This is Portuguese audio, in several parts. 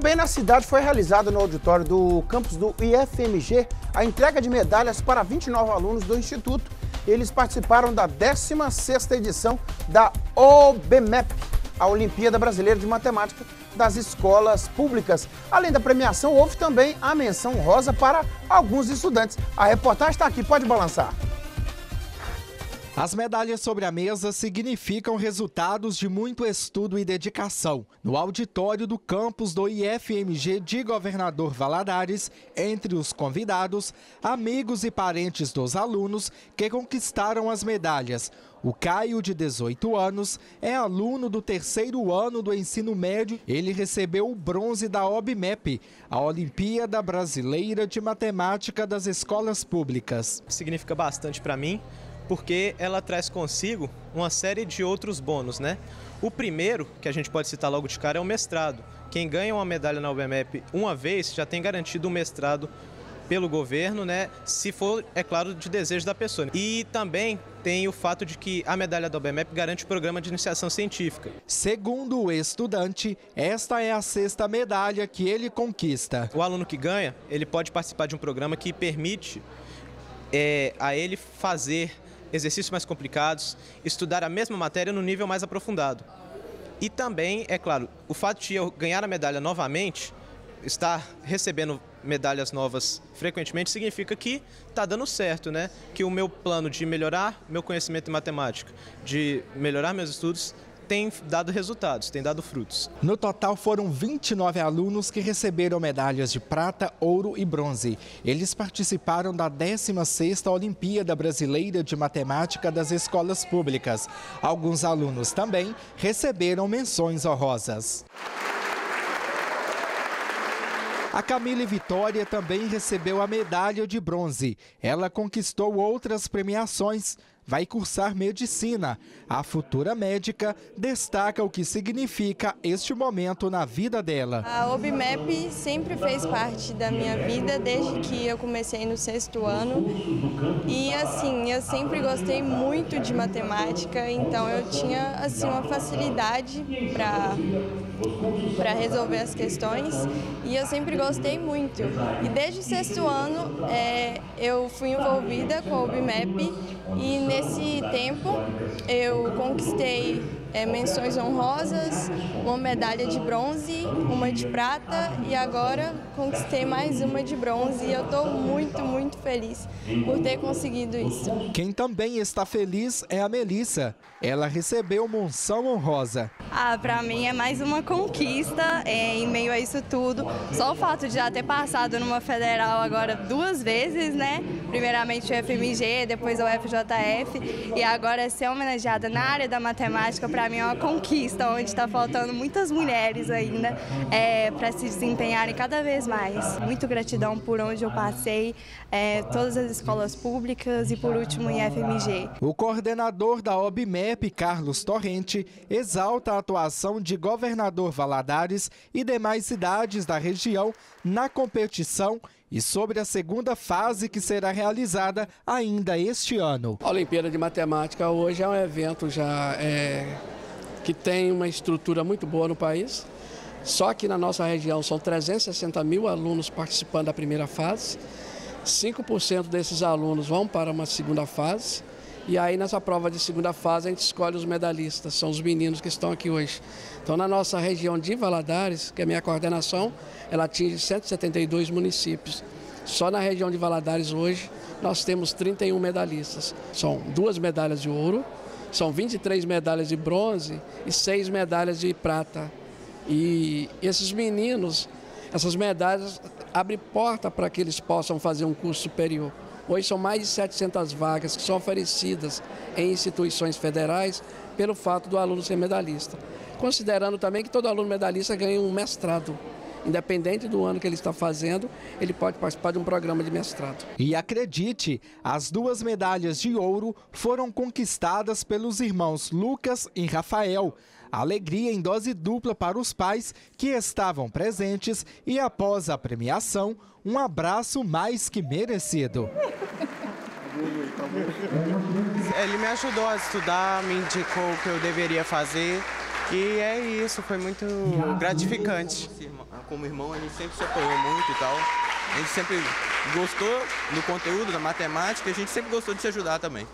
Também na cidade foi realizada no auditório do campus do IFMG a entrega de medalhas para 29 alunos do Instituto. Eles participaram da 16ª edição da OBMEP, a Olimpíada Brasileira de Matemática das Escolas Públicas. Além da premiação, houve também a menção rosa para alguns estudantes. A reportagem está aqui, pode balançar. As medalhas sobre a mesa significam resultados de muito estudo e dedicação. No auditório do campus do IFMG de Governador Valadares, entre os convidados, amigos e parentes dos alunos que conquistaram as medalhas. O Caio, de 18 anos, é aluno do terceiro ano do ensino médio. Ele recebeu o bronze da OBMEP, a Olimpíada Brasileira de Matemática das Escolas Públicas. Significa bastante para mim, porque ela traz consigo uma série de outros bônus, né? O primeiro, que a gente pode citar logo de cara, é o mestrado. Quem ganha uma medalha na UBMEP uma vez já tem garantido um mestrado pelo governo, né? Se for, é claro, de desejo da pessoa. E também tem o fato de que a medalha da UBMEP garante o programa de iniciação científica. Segundo o estudante, esta é a sexta medalha que ele conquista. O aluno que ganha, ele pode participar de um programa que permite é, a ele fazer exercícios mais complicados, estudar a mesma matéria no nível mais aprofundado. E também, é claro, o fato de eu ganhar a medalha novamente, estar recebendo medalhas novas frequentemente, significa que está dando certo, né? Que o meu plano de melhorar meu conhecimento em matemática, de melhorar meus estudos, tem dado resultados, tem dado frutos. No total foram 29 alunos que receberam medalhas de prata, ouro e bronze. Eles participaram da 16ª Olimpíada Brasileira de Matemática das Escolas Públicas. Alguns alunos também receberam menções honrosas. A Camille Vitória também recebeu a medalha de bronze. Ela conquistou outras premiações, vai cursar medicina. A futura médica destaca o que significa este momento na vida dela. A OBMEP sempre fez parte da minha vida desde que eu comecei no sexto ano. E assim, eu sempre gostei muito de matemática, então eu tinha assim uma facilidade para para resolver as questões e eu sempre gostei muito. E desde o sexto ano é, eu fui envolvida com a OBMEP e nesse tempo eu conquistei é, menções honrosas, uma medalha de bronze, uma de prata e agora conquistei mais uma de bronze e eu estou muito, muito feliz por ter conseguido isso. Quem também está feliz é a Melissa. Ela recebeu monção honrosa. Ah, para mim é mais uma conquista é, em meio a isso tudo. Só o fato de já ter passado numa federal agora duas vezes, né? Primeiramente o FMG, depois o FJF e agora ser homenageada na área da matemática para mim é uma conquista, onde está faltando muitas mulheres ainda é, para se desempenharem cada vez mais. Muito gratidão por onde eu passei, é, todas as escolas públicas e por último em FMG. O coordenador da OBMEP, Carlos Torrente, exalta a atuação de governador Valadares e demais cidades da região na competição e sobre a segunda fase que será realizada ainda este ano. A Olimpíada de Matemática hoje é um evento já é, que tem uma estrutura muito boa no país. Só que na nossa região são 360 mil alunos participando da primeira fase. 5% desses alunos vão para uma segunda fase. E aí nessa prova de segunda fase a gente escolhe os medalhistas, são os meninos que estão aqui hoje. Então na nossa região de Valadares, que é a minha coordenação, ela atinge 172 municípios. Só na região de Valadares hoje nós temos 31 medalhistas. São duas medalhas de ouro, são 23 medalhas de bronze e seis medalhas de prata. E esses meninos, essas medalhas abrem porta para que eles possam fazer um curso superior. Hoje são mais de 700 vagas que são oferecidas em instituições federais pelo fato do aluno ser medalhista. Considerando também que todo aluno medalhista ganha um mestrado. Independente do ano que ele está fazendo, ele pode participar de um programa de mestrado. E acredite, as duas medalhas de ouro foram conquistadas pelos irmãos Lucas e Rafael. Alegria em dose dupla para os pais que estavam presentes e, após a premiação, um abraço mais que merecido. Ele me ajudou a estudar, me indicou o que eu deveria fazer E é isso, foi muito gratificante. Como irmão, a gente sempre se apoiou muito e tal. A gente sempre gostou do conteúdo, da matemática, e a gente sempre gostou de se ajudar também.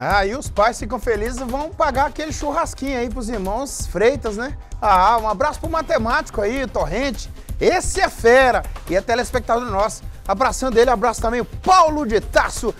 Ah, e os pais ficam felizes vão pagar aquele churrasquinho aí pros irmãos Freitas, né? Ah, um abraço pro matemático aí, Torrente. Esse é fera e é telespectador nosso. Abraçando ele, abraço também o Paulo de Tasso.